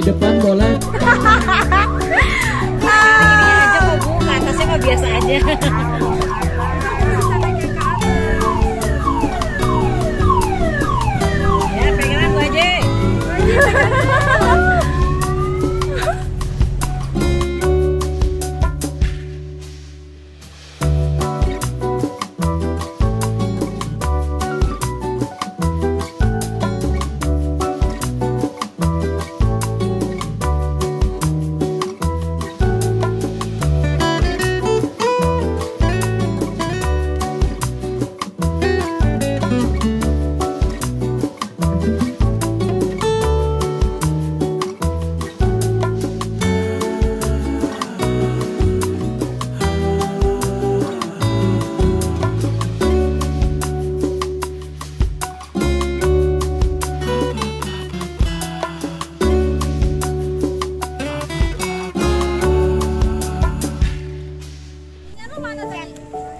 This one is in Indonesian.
Di depan boleh. Ini aja kok bu, atasnya mah biasa aja. 这个嘛，那得。